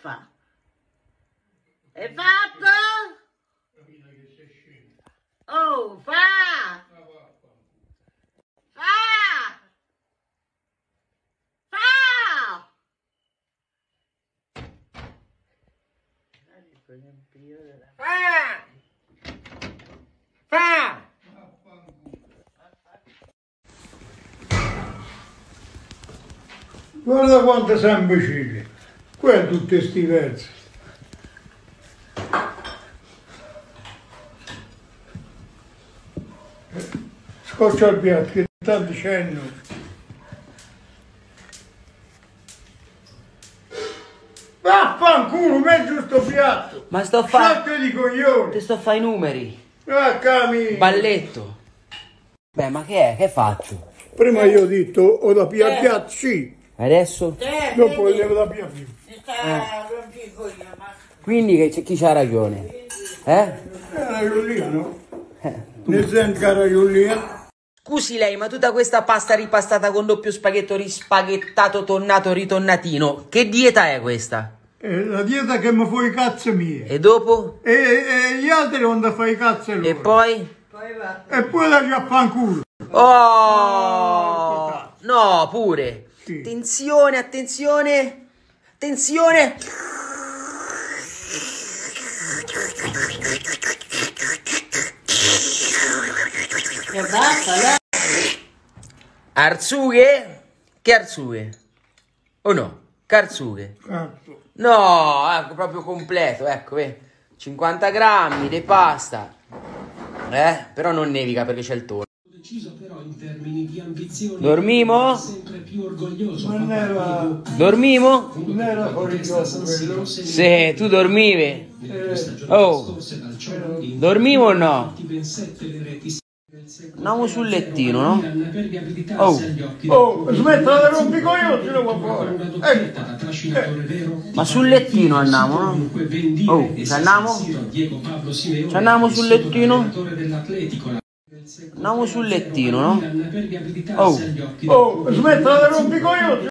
fa? È fatto? Oh, fa! Fa! Fa! Fa! Fa! Guarda quanto sei imbecille! Qua tutti sti versi. Scoccia il piatto che sta dicendo. Vaffanculo, metti sto piatto. Ma sto fa... Sciacque di coglioni. Ti sto a fare i numeri. Ah, cami. Balletto. Beh, ma che è? Che faccio? Prima io ho detto o da pia piatto, sì. Adesso? Dopo lo devo da pia più. Quindi che c'è- chi c'ha ragione? Eh? Era Giulia, no? Ne senti cara Giulia? Scusi lei, ma tutta questa pasta ripastata con doppio spaghetto rispaghettato, tonnato, ritonnatino, che dieta è questa? È la dieta che mi fa i cazzi mie. E dopo? E, e gli altri non fai i cazzi loro. E poi? E poi la ci affanculo. Oh! No, pure. Sì. Attenzione, attenzione. Attenzione. Arzughe? Che arzughe? O no? Carzughe? No, ecco, proprio completo, ecco, eh. 50 grammi di pasta. Eh, però non nevica perché c'è il tonno. Deciso però in termini di ambizioni Dormimo? sempre più orgoglioso non era, Dormimo? non era fuori quello. Sì, tu dormivi. giornata Oh, Ciolo dormivo o no? ben sette le reti Andiamo sul lettino, no? Oh. Oh, smettila di rompicoglioni, se no va una fuori. doppietta Ecco. da trascinatore vero Ma sul lettino andiamo, no? Oh, ci andiamo? Ci andiamo sul lettino? Andiamo sul lettino, no? Oh. Oh, smettila di rompicoglioni.